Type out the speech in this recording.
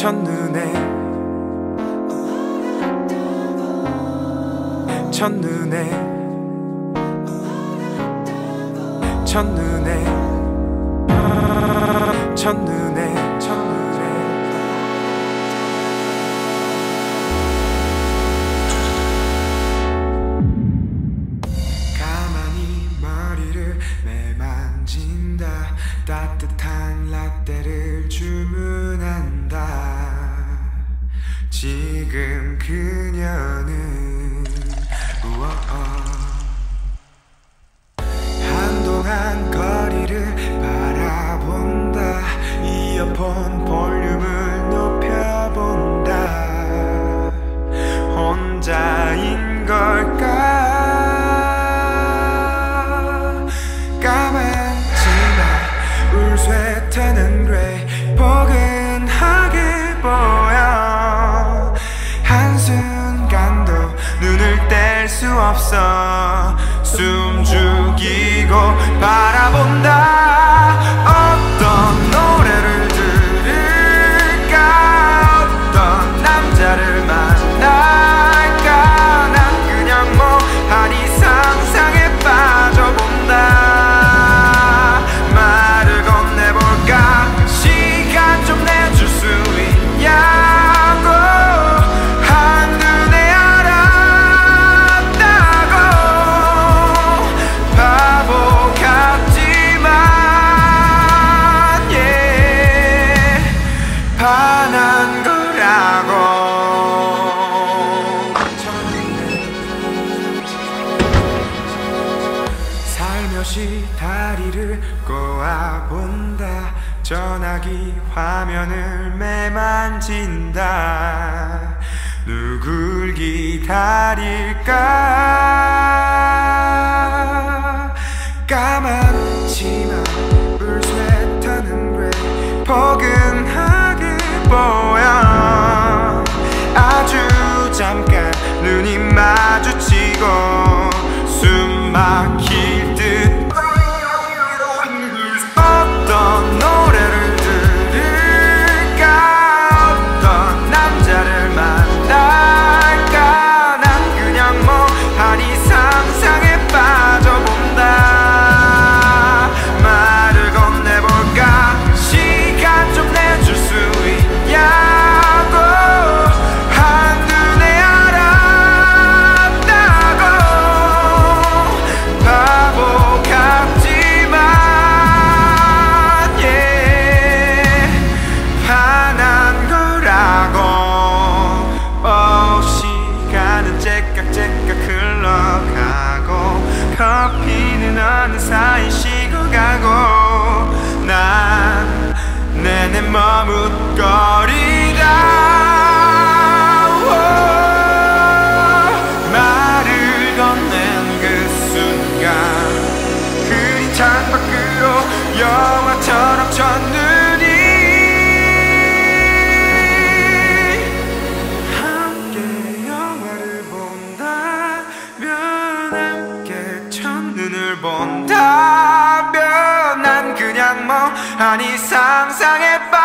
첫눈에. 첫눈에. 첫눈에. 첫눈에. 그녀는 수 없어. 숨 죽이고 바라본다. 어떤 너 다시 다리를 꼬아본다. 전화기 화면을 매만진다. 누굴 기다릴까? 꽃피는 어느 사이 쉬고 가고 난 내내 머뭇거리다. 말을 건넨 그 순간 그리 창밖으로 본다면 난 그냥 뭐 하니 상상해봐.